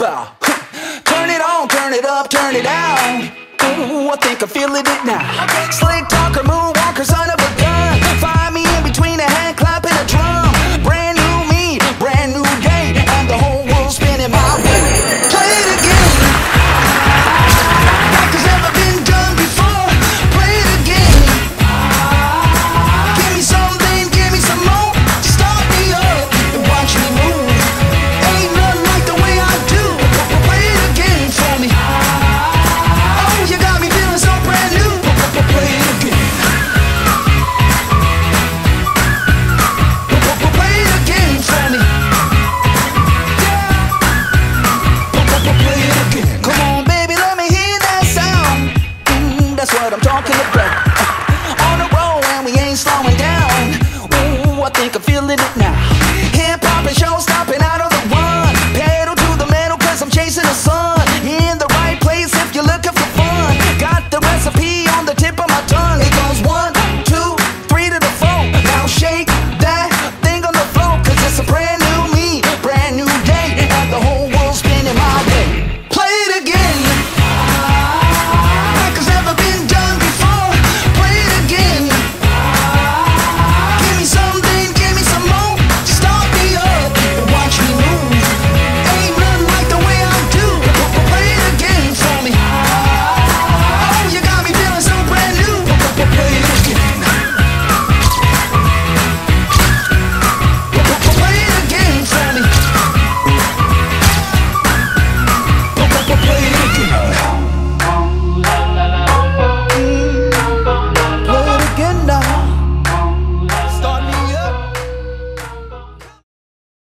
bow. turn it on, turn it up, turn it down. Ooh, I think I'm feeling it now. Slick talk. Feeling it now.